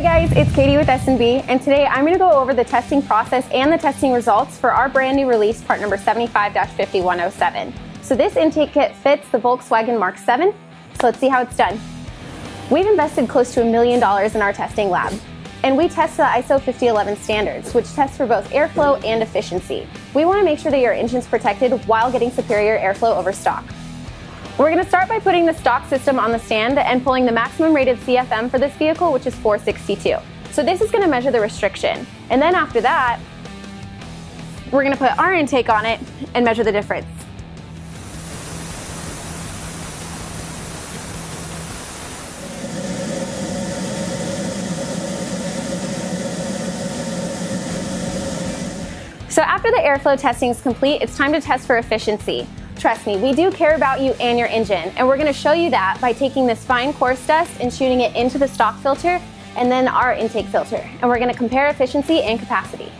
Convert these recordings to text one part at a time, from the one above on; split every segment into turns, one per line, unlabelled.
Hey guys, it's Katie with S&B, and today I'm going to go over the testing process and the testing results for our brand new release, part number 75-5107. So this intake kit fits the Volkswagen Mark 7, so let's see how it's done. We've invested close to a million dollars in our testing lab, and we test the ISO 5011 standards, which tests for both airflow and efficiency. We want to make sure that your engine's protected while getting superior airflow over stock. We're going to start by putting the stock system on the stand and pulling the maximum rated CFM for this vehicle, which is 462. So this is going to measure the restriction. And then after that, we're going to put our intake on it and measure the difference. So after the airflow testing is complete, it's time to test for efficiency. Trust me, we do care about you and your engine, and we're gonna show you that by taking this fine coarse dust and shooting it into the stock filter and then our intake filter. And we're gonna compare efficiency and capacity.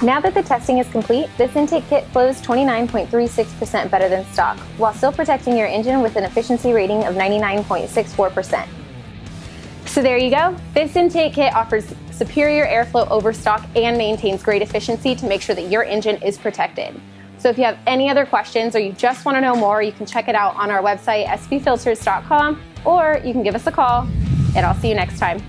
Now that the testing is complete, this intake kit flows 29.36% better than stock, while still protecting your engine with an efficiency rating of 99.64%. So there you go. This intake kit offers superior airflow over stock and maintains great efficiency to make sure that your engine is protected. So if you have any other questions or you just want to know more, you can check it out on our website, sbfilters.com, or you can give us a call, and I'll see you next time.